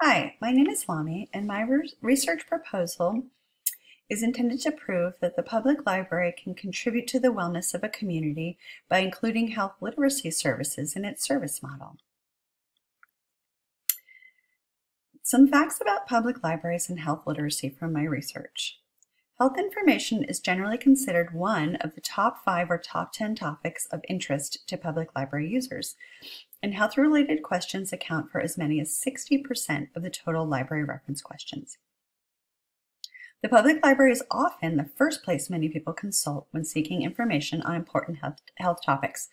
Hi, my name is Lami, and my re research proposal is intended to prove that the public library can contribute to the wellness of a community by including health literacy services in its service model. Some facts about public libraries and health literacy from my research. Health information is generally considered one of the top five or top 10 topics of interest to public library users, and health-related questions account for as many as 60% of the total library reference questions. The public library is often the first place many people consult when seeking information on important health, health topics,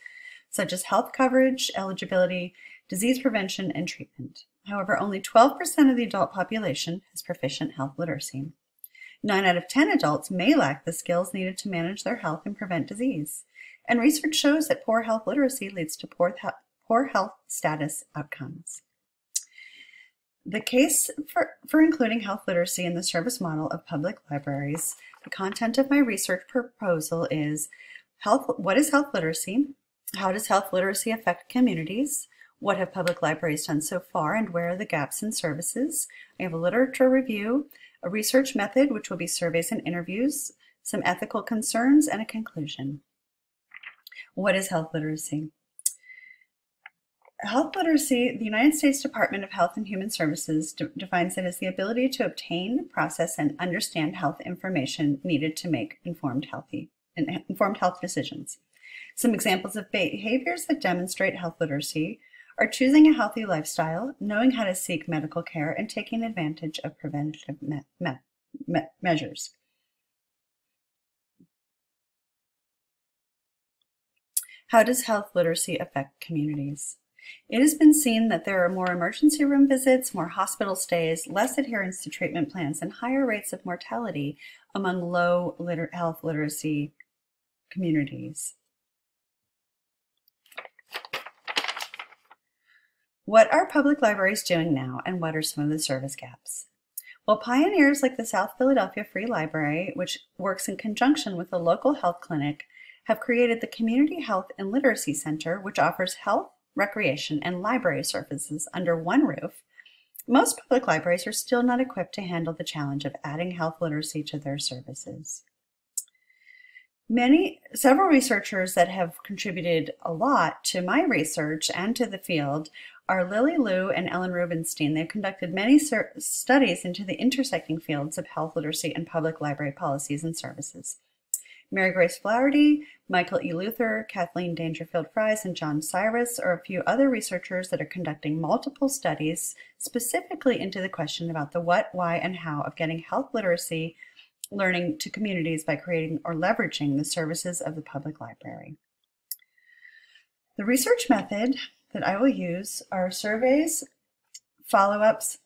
such as health coverage, eligibility, disease prevention, and treatment. However, only 12% of the adult population has proficient health literacy. 9 out of 10 adults may lack the skills needed to manage their health and prevent disease. And research shows that poor health literacy leads to poor, poor health status outcomes. The case for, for including health literacy in the service model of public libraries, the content of my research proposal is health, what is health literacy? How does health literacy affect communities? What have public libraries done so far and where are the gaps in services? I have a literature review, a research method, which will be surveys and interviews, some ethical concerns, and a conclusion. What is health literacy? Health literacy, the United States Department of Health and Human Services de defines it as the ability to obtain, process, and understand health information needed to make informed healthy informed health decisions. Some examples of behaviors that demonstrate health literacy are choosing a healthy lifestyle, knowing how to seek medical care, and taking advantage of preventative me me me measures. How does health literacy affect communities? It has been seen that there are more emergency room visits, more hospital stays, less adherence to treatment plans, and higher rates of mortality among low liter health literacy communities. What are public libraries doing now, and what are some of the service gaps? Well, pioneers like the South Philadelphia Free Library, which works in conjunction with a local health clinic, have created the Community Health and Literacy Center, which offers health, recreation, and library services under one roof, most public libraries are still not equipped to handle the challenge of adding health literacy to their services. Many, several researchers that have contributed a lot to my research and to the field are Lily Liu and Ellen Rubenstein. They've conducted many studies into the intersecting fields of health literacy and public library policies and services. Mary Grace Flaherty, Michael E. Luther, Kathleen Dangerfield Fries, and John Cyrus are a few other researchers that are conducting multiple studies specifically into the question about the what, why, and how of getting health literacy learning to communities by creating or leveraging the services of the public library. The research method that I will use are surveys, follow-ups,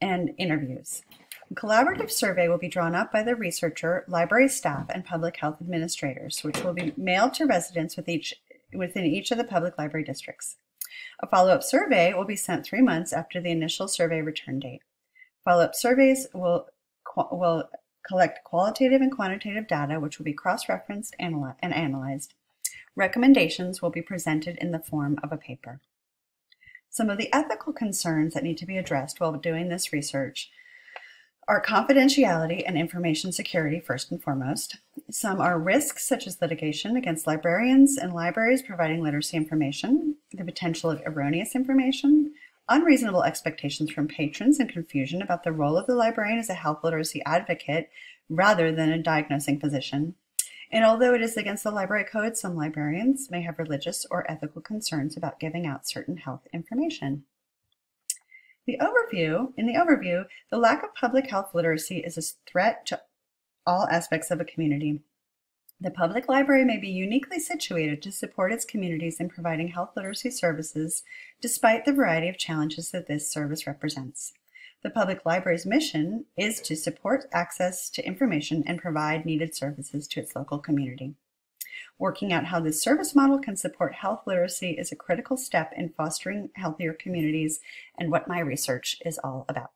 and interviews. A collaborative survey will be drawn up by the researcher, library staff, and public health administrators, which will be mailed to residents with each, within each of the public library districts. A follow-up survey will be sent three months after the initial survey return date. Follow-up surveys will, will collect qualitative and quantitative data, which will be cross-referenced and analyzed. Recommendations will be presented in the form of a paper. Some of the ethical concerns that need to be addressed while doing this research are confidentiality and information security first and foremost. Some are risks such as litigation against librarians and libraries providing literacy information, the potential of erroneous information, unreasonable expectations from patrons and confusion about the role of the librarian as a health literacy advocate rather than a diagnosing physician. And although it is against the library code, some librarians may have religious or ethical concerns about giving out certain health information. The overview, in the overview, the lack of public health literacy is a threat to all aspects of a community. The public library may be uniquely situated to support its communities in providing health literacy services, despite the variety of challenges that this service represents. The public library's mission is to support access to information and provide needed services to its local community. Working out how this service model can support health literacy is a critical step in fostering healthier communities and what my research is all about.